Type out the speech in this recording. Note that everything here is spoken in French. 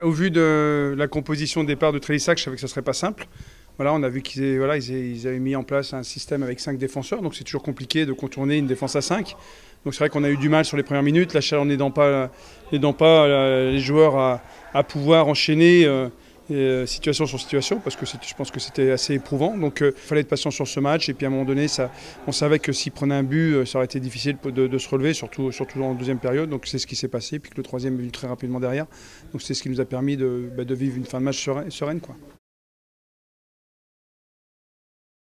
Au vu de la composition de départ de Trélissac, je savais que ce ne serait pas simple. Voilà, on a vu qu'ils avaient mis en place un système avec 5 défenseurs, donc c'est toujours compliqué de contourner une défense à 5. Donc c'est vrai qu'on a eu du mal sur les premières minutes, la chaleur n'aidant pas, pas euh, les joueurs à, à pouvoir enchaîner. Euh, euh, situation sur situation, parce que je pense que c'était assez éprouvant. Donc il fallait être patient sur ce match. Et puis à un moment donné, ça, on savait que s'il prenait un but, ça aurait été difficile de, se relever, surtout, surtout en deuxième période. Donc c'est ce qui s'est passé. Puis que le troisième est venu très rapidement derrière. Donc c'est ce qui nous a permis de, bah, de vivre une fin de match sereine. quoi.